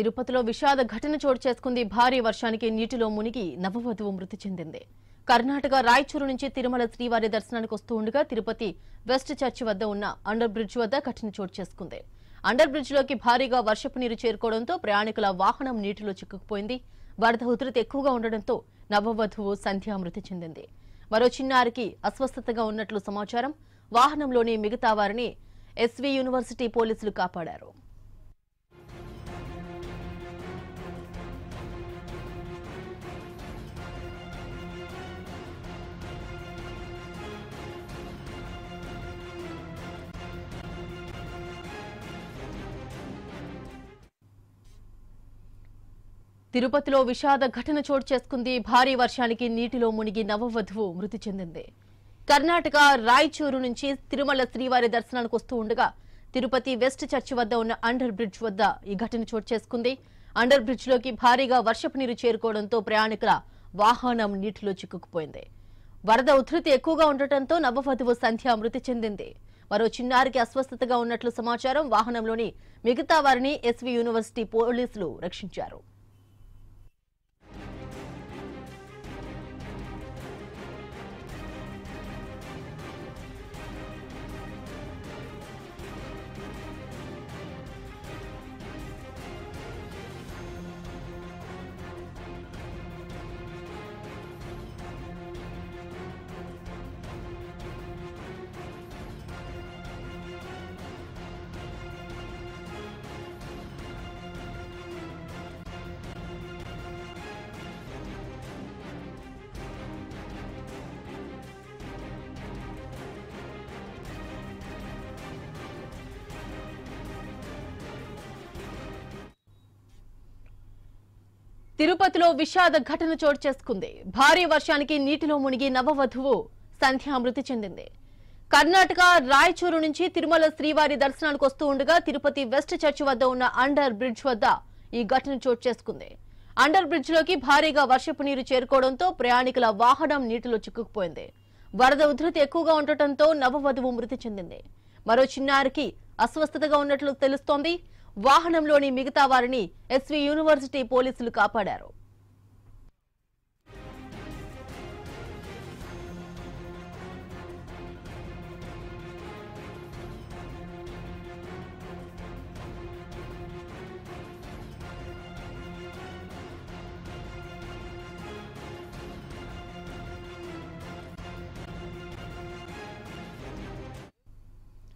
తిరుపతిలో విషాద ఘటన చోటు చేసుకుంది. భారీ వర్షానికి నీటిలో మునిగి నవవధువు మృతి చెందింది. కర్ణాటక రాయచూరు నుంచి తిరుమల శ్రీవారి దర్శనానికి వస్తూ ఉండగా తిరుపతి వెస్ట్ చర్చి వద్ద ఉన్న అండర్ బ్రిడ్జ్ వద్ద ఘటన చోటు చేసుకుంది. అండర్ బ్రిడ్జ్లోకి భారీగా వర్షపు నీరు చేరుకోవడంతో ప్రయాణికుల వాహనం నీటిలో చిక్కుకుపోయింది. వరద ఉధృతి ఎక్కువగా ఉండడంతో నవవధువు సంధ్య మృతి చెందింది. మరో చిన్నారికి అస్వస్థతగా ఉన్నట్లు సమాచారం. వాహనంలోని మిగతా వారిని ఎస్వీ యూనివర్సిటీ పోలీసులు కాపాడారు. తిరుపతిలో విషాద ఘటన చోటు చేసుకుంది. భారీ వర్షానికి నీటిలో మునిగి నవవధువు మృతి చెందింది. కర్ణాటక రాయచూరు నుంచి తిరుమల శ్రీవారి దర్శనానికి వస్తూ ఉండగా తిరుపతి వెస్ట్ చర్చి వద్ద ఉన్న అండర్ బ్రిడ్జ్ వద్ద ఈ ఘటన చోటు చేసుకుంది. అండర్ బ్రిడ్జ్లోకి భారీగా వర్షపు నీరు చేరుకోవడంతో ప్రయాణికుల వాహనం నీటిలో చిక్కుకుపోయింది. వరద ఉధృతి ఎక్కువగా ఉండటంతో నవవధువు సంధ్య మృతి చెందింది. మరో చిన్నారికి అస్వస్థతగా ఉన్నట్లు సమాచారం. వాహనంలోని మిగతా వారిని ఎస్వి యూనివర్సిటీ పోలీసులు రక్షించారు. తిరుపతిలో విషాద ఘటన చోటు చేసుకుంది. భారీ వర్షానికి నీటిలో మునిగి నవవధువు సంధ్య మృతి చెందింది. కర్ణాటక రాయచూరు నుంచి తిరుమల శ్రీవారి దర్శనానికి వస్తూ ఉండగా తిరుపతి వెస్ట్ చర్చి వద్ద ఉన్న అండర్ బ్రిడ్జ్ వద్ద ఈ ఘటన చోటు చేసుకుంది. అండర్ బ్రిడ్జ్లోకి భారీగా వర్షపు నీరు చేరుకోవడంతో ప్రయాణికుల వాహనం నీటిలో చిక్కుకుపోయింది. వరద ఉధృతి ఎక్కువగా ఉండటంతో నవవధువు మృతి చెందింది. మరో చిన్నారికి అస్వస్థతగా ఉన్నట్లు తెలుస్తోంది. వాహనంలోని మిగతా వారిని ఎస్వి యూనివర్సిటీ పోలీసులు కాపాడారు.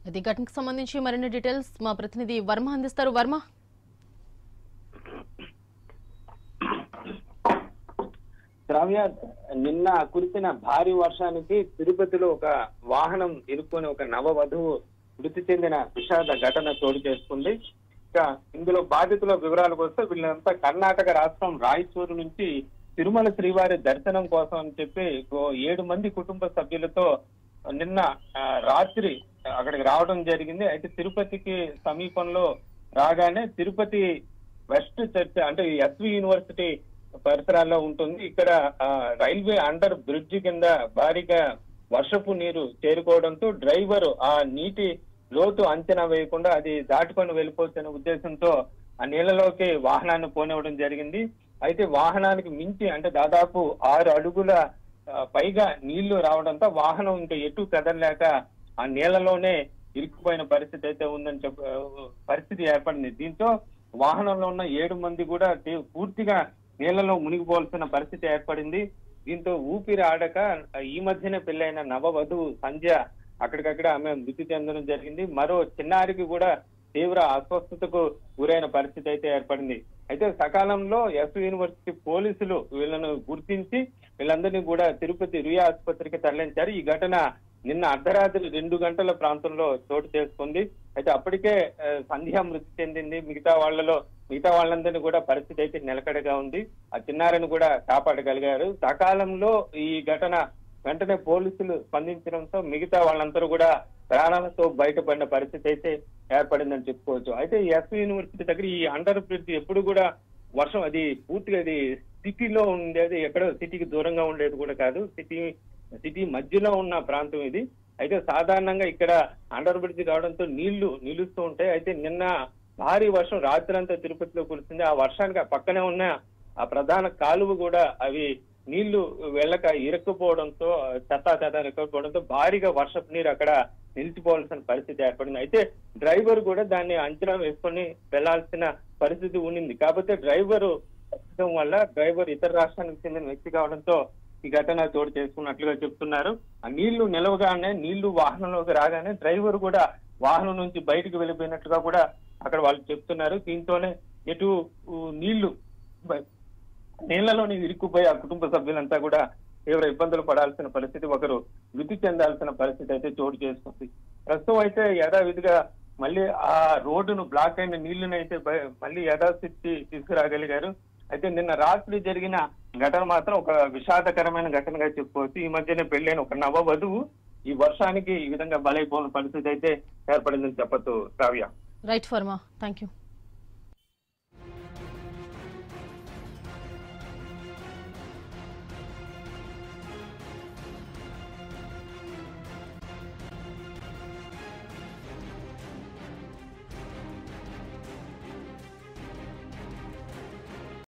అది ఘటనకు సంబంధించి మరిన్ని డీటెయిల్స్ మా ప్రతినిధి వర్మ అందిస్తారు. వర్మ? శ్రావ్య నిన్న కురిసిన భారీ వర్షానికి తిరుపతిలో ఒక వాహనం ఇరుక్కుని ఒక నవ వధువు మృతి చెందిన విషాద ఘటన చోటు చేసుకుంది. ఇక ఇందులో బాధితుల వివరాలకు వస్తే వీళ్ళంతా కర్ణాటక రాష్ట్రం రాయచూరు నుంచి తిరుమల శ్రీవారి దర్శనం కోసం అని చెప్పి ఓ ఏడు మంది కుటుంబ సభ్యులతో నిన్న రాత్రి అక్కడికి రావడం జరిగింది. అయితే తిరుపతికి సమీపంలో రాగానే తిరుపతి వెస్ట్ చర్చ్ అంటే ఎస్వి యూనివర్సిటీ పరిసరాల్లో ఉంటుంది. ఇక్కడ రైల్వే అండర్ బ్రిడ్జ్ కింద భారీగా వర్షపు నీరు చేరుకోవడంతో డ్రైవర్ ఆ నీటి లోతు అంచనా వేయకుండా అది దాటుకొని వెళ్ళిపోతున్న ఉద్దేశంతో ఆ నీళ్ళలోకి వాహనాన్ని పోనివ్వడం జరిగింది. అయితే వాహనానికి మించి అంటే దాదాపు ఆరు అడుగుల పైగా నీళ్ళు రావడంతో వాహనం ఇంకా ఎటు కదలలేక ఆ నీళ్ళలోనే ఇరుక్కుపోయిన పరిస్థితి అయితే ఉందని చెప్ప పరిస్థితి ఏర్పడింది. దీంతో వాహనంలో ఉన్న ఏడు మంది కూడా పూర్తిగా నీళ్ళలో మునిగిపోవాల్సిన పరిస్థితి ఏర్పడింది. దీంతో ఊపిరి ఆడక ఈ మధ్యనే పెళ్ళైన నవవధువు సంధ్య అక్కడికక్కడ ఆమె మృతి చెందడం జరిగింది. మరో చిన్నారికి కూడా తీవ్ర అస్వస్థతకు గురైన పరిస్థితి అయితే ఏర్పడింది. అయితే సకాలంలో ఎస్ యూనివర్సిటీ పోలీసులు వీళ్ళను గుర్తించి వీళ్ళందరినీ కూడా తిరుపతి రుయా ఆసుపత్రికి తరలించారు. ఈ ఘటన నిన్న అర్ధరాత్రి రెండు గంటల ప్రాంతంలో చోటు చేసుకుంది. అయితే అప్పటికే సంధ్య మృతి చెందింది. మిగతా వాళ్ళలో మిగతా వాళ్ళందరినీ కూడా పరిస్థితి అయితే నిలకడగా ఉంది. ఆ చిన్నారిని కూడా కాపాడగలిగారు. సకాలంలో ఈ ఘటన వెంటనే పోలీసులు స్పందించడంతో మిగతా వాళ్ళందరూ కూడా ప్రాణాలతో బయటపడిన పరిస్థితి అయితే ఏర్పడిందని చెప్పుకోవచ్చు. అయితే ఎస్ యూనివర్సిటీ దగ్గర ఈ అండర్ బ్రిడ్జ్ ఎప్పుడు కూడా వర్షం అది పూర్తిగా అది సిటీలో ఉండేది ఎక్కడో సిటీకి దూరంగా ఉండేది కూడా కాదు. సిటీ సిటీ మధ్యలో ఉన్న ప్రాంతం ఇది. అయితే సాధారణంగా ఇక్కడ అండర్ బ్రిడ్జ్ కావడంతో నీళ్ళు నిలుస్తూ ఉంటాయి. అయితే నిన్న భారీ వర్షం రాత్రంతా తిరుపతిలో కురిసింది. ఆ వర్షానికి ఆ పక్కనే ఉన్న ఆ ప్రధాన కాలువ కూడా అవి నీళ్ళు వెళ్ళక ఇరక్కుపోవడంతో చెత్త చెత్త ఇరుక్కుపోవడంతో భారీగా వర్షపు నీరు అక్కడ నిలిచిపోవాల్సిన పరిస్థితి ఏర్పడింది. అయితే డ్రైవర్ కూడా దాన్ని అంచనా వేసుకొని వెళ్ళాల్సిన పరిస్థితి ఉండింది. కాకపోతే డ్రైవర్ వల్ల డ్రైవర్ ఇతర రాష్ట్రానికి చెందిన వ్యక్తి కావడంతో ఈ ఘటన చోటు చేసుకున్నట్లుగా చెప్తున్నారు. ఆ నీళ్ళు నిలవగానే నీళ్ళు వాహనంలోకి రాగానే డ్రైవర్ కూడా వాహనం నుంచి బయటకు వెళ్ళిపోయినట్లుగా కూడా అక్కడ వాళ్ళు చెప్తున్నారు. దీంతోనే ఎటు నీళ్ళు నీళ్ళలోని ఇరుక్కుపోయి ఆ కుటుంబ సభ్యులంతా కూడా తీవ్ర ఇబ్బందులు పడాల్సిన పరిస్థితి ఒకరు మృతి చెందాల్సిన పరిస్థితి అయితే చోటు చేసుకుంది. ప్రస్తుతం అయితే యథావిధిగా మళ్ళీ ఆ రోడ్డును బ్లాక్ అయిన నీళ్ళను అయితే మళ్ళీ యథాస్థితి తీసుకురాగలిగారు. అయితే నిన్న రాత్రి జరిగిన ఘటన మాత్రం ఒక విషాదకరమైన ఘటనగా చెప్పుకోవచ్చు ఈ మధ్యనే పెళ్ళైన ఒక నవ వధువు ఈ వర్షానికి ఈ విధంగా బలైపోయిన పరిస్థితి అయితే ఏర్పడిందని చెప్పచ్చు కావ్య. రైట్ ఫర్మా థ్యాంక్ యూ